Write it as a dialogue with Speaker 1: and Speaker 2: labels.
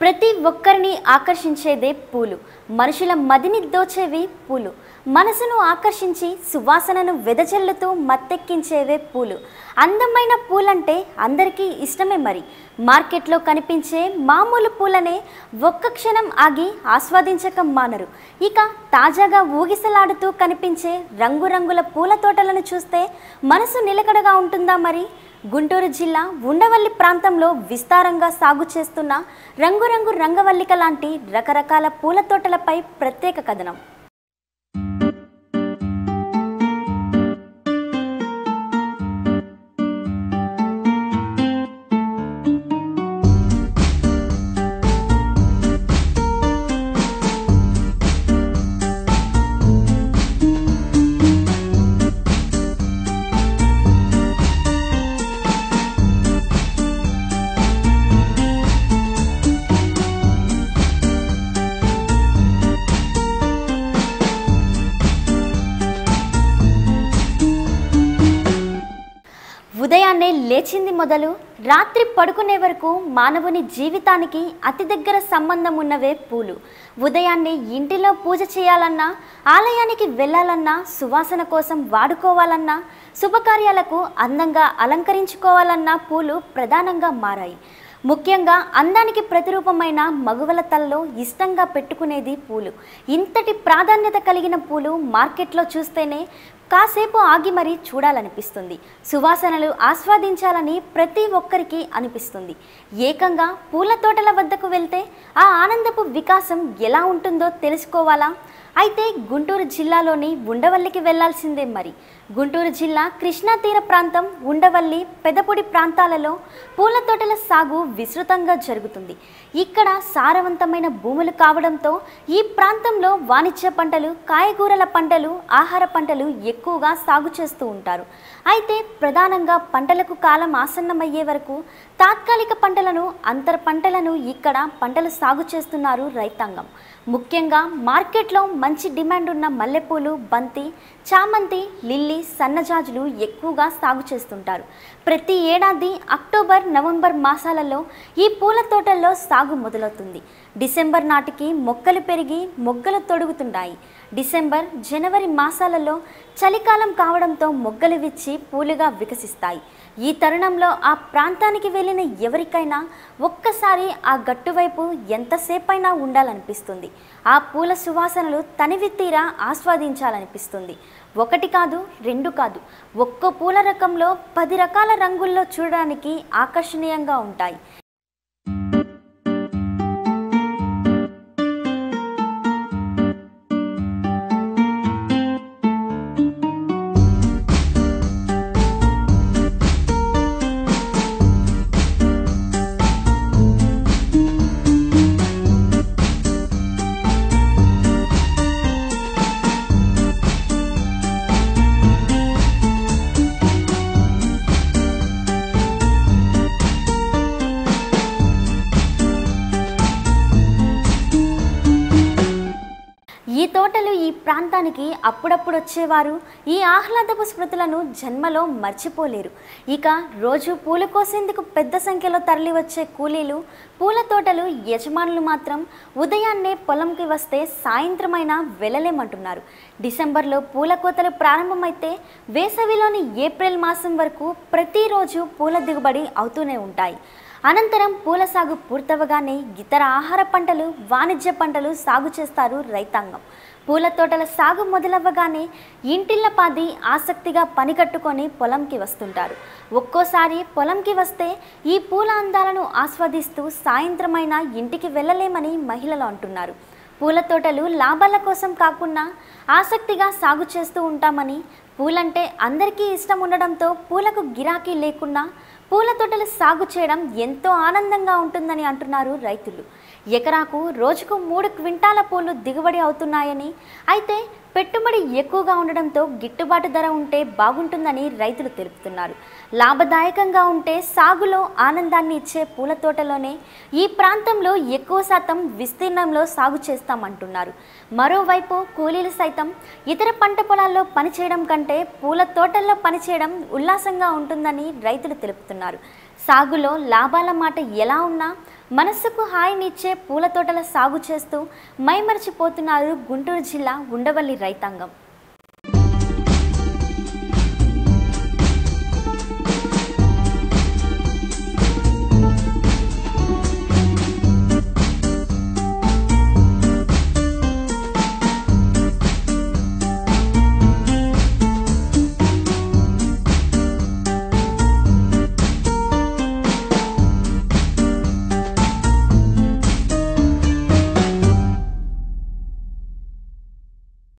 Speaker 1: ప్రతి ఒక్కరిని ఆకర్షించేదే పూలు. మనుషుల మదిని దోచేవి పూలు. మనసును ఆకర్షించి సువాసనను వెదజల్లుతూ మత్తెక్కించేవే పూలు. అందమైన పూలంటే అందరికీ ఇష్టమే మరి. మార్కెట్లో కనిపించే మామూలు పూలనే ఒక్క క్షణం ఆగి ఆస్వాదించక మానరు. ఇక తాజాగా ఊగిసలాడుతూ కనిపించే రంగురంగుల పూల తోటలను చూస్తే మనసు నిలకడగా ఉంటుందా మరి? గుంటూరు జిల్లా ఉండవల్లి ప్రాంతంలో విస్తారంగా సాగు చేస్తున్న రంగురంగు రంగవల్లిక లాంటి రకరకాల పూల తోటలపై ప్రత్యేక కథనం. ఉదయాన్నే లేచింది మొదలు రాత్రి పడుకునే వరకు మానవుని జీవితానికి అతి దగ్గర సంబంధం ఉన్నవే పూలు. ఉదయాన్నే ఇంటిలో పూజ చేయాలన్నా ఆలయానికి వెళ్ళాలన్నా సువాసన కోసం వాడుకోవాలన్నా శుభకార్యాలకు అందంగా అలంకరించుకోవాలన్నా పూలు ప్రధానంగా మారాయి. ముఖ్యంగా అందానికి ప్రతిరూపమైన మగువల తలలో ఇష్టంగా పెట్టుకునేది పూలు. ఇంతటి ప్రాధాన్యత కలిగిన పూలు మార్కెట్లో చూస్తేనే కాసేపు ఆగి మరీ చూడాలనిపిస్తుంది. సువాసనలు ఆస్వాదించాలని ప్రతి ఒక్కరికి అనిపిస్తుంది. ఏకంగా పూల తోటల వద్దకు వెళ్తే ఆ ఆనందపు వికాసం ఎలా ఉంటుందో తెలుసుకోవాలా? అయితే గుంటూరు జిల్లాలోని ఉండవల్లికి వెళ్ళాల్సిందే మరి. గుంటూరు జిల్లా కృష్ణా తీర ప్రాంతం ఉండవల్లి పెదపొడి ప్రాంతాలలో పూల తోటల సాగు విస్తృతంగా జరుగుతుంది. ఇక్కడ సారవంతమైన భూములు కావడంతో ఈ ప్రాంతంలో వాణిజ్య పంటలు కాయగూరల పంటలు ఆహార పంటలు ఎక్కువ ఎక్కువగా సాగు చేస్తూ ఉంటారు. అయితే ప్రధానంగా పంటలకు కాలం ఆసన్నమయ్యే వరకు తాత్కాలిక పంటలను అంతర పంటలను ఇక్కడ పంటలు సాగు చేస్తున్నారు రైతాంగం. ముఖ్యంగా మార్కెట్లో మంచి డిమాండ్ ఉన్న మల్లెపూలు బంతి చామంతి లిల్లీ సన్నజాజులు ఎక్కువగా సాగు చేస్తుంటారు. ప్రతి ఏడాది అక్టోబర్ నవంబర్ మాసాలలో ఈ పూల తోటల్లో సాగు మొదలవుతుంది. డిసెంబర్ నాటికి మొక్కలు పెరిగి మొగ్గలు తొడుగుతుంటాయి. డిసెంబర్ జనవరి మాసాలలో చలికాలం కావడంతో మొగ్గలు విచ్చి పూలుగా వికసిస్తాయి. ఈ తరుణంలో ఆ ప్రాంతానికి వెళ్ళి మిగిలిన ఎవరికైనా ఒక్కసారి ఆ గట్టువైపు ఎంతసేపైనా ఉండాలనిపిస్తుంది. ఆ పూల సువాసనలు తనివి తీరా ఆస్వాదించాలనిపిస్తుంది. ఒకటి కాదు రెండు కాదు ఒక్కో పూల రకంలో పది రకాల రంగుల్లో చూడడానికి ఆకర్షణీయంగా ఉంటాయి. తోటలు ఈ ప్రాంతానికి అప్పుడప్పుడు వచ్చేవారు. ఈ ఆహ్లాదపు స్మృతులను జన్మలో మర్చిపోలేరు. ఇక రోజు పూలు కోసేందుకు పెద్ద సంఖ్యలో తరలి వచ్చే కూలీలు పూల తోటలు యజమానులు మాత్రం ఉదయాన్నే పొలంకి వస్తే సాయంత్రమైనా వెళ్ళలేమంటున్నారు. డిసెంబర్లో పూల కోతలు ప్రారంభమైతే వేసవిలోని ఏప్రిల్ మాసం వరకు ప్రతిరోజు పూల దిగుబడి అవుతూనే ఉంటాయి. అనంతరం పూల సాగు పూర్తవగానే ఇతర ఆహార పంటలు వాణిజ్య పంటలు సాగు చేస్తారు రైతాంగం. పూల తోటల సాగు మొదలవ్వగానే ఇంటిళ్ళపాది ఆసక్తిగా పని కట్టుకొని పొలంకి వస్తుంటారు. ఒక్కోసారి పొలంకి వస్తే ఈ పూల అందాలను ఆస్వాదిస్తూ సాయంత్రమైనా ఇంటికి వెళ్ళలేమని మహిళలు అంటున్నారు. పూల తోటలు లాభాల కోసం కాకుండా ఆసక్తిగా సాగు చేస్తూ ఉంటామని పూలంటే అందరికీ ఇష్టం ఉండడంతో పూలకు గిరాకీ లేకుండా పూల తోటలు సాగు చేయడం ఎంతో ఆనందంగా ఉంటుందని అంటున్నారు రైతులు. ఎకరాకు రోజుకు మూడు క్వింటాల పూలు దిగుబడి అవుతున్నాయని. అయితే పెట్టుబడి ఎక్కువగా ఉండడంతో గిట్టుబాటు ధర ఉంటే బాగుంటుందని రైతులు తెలుపుతున్నారు. లాభదాయకంగా ఉంటే సాగులో ఆనందాన్ని ఇచ్చే పూల తోటలోనే ఈ ప్రాంతంలో ఎక్కువ శాతం విస్తీర్ణంలో సాగు చేస్తామంటున్నారు. మరోవైపు కూలీలు సైతం ఇతర పంట పొలాల్లో పనిచేయడం కంటే పూల తోటల్లో పనిచేయడం ఉల్లాసంగా ఉంటుందని రైతులు తెలుపుతున్నారు. సాగులో లాభాల మాట ఎలా ఉన్నా మనస్సుకు హాయినిచ్చే పూల తోటల సాగు చేస్తూ మైమరిచిపోతున్నారు గుంటూరు జిల్లా ఉండవల్లి రైతాంగం.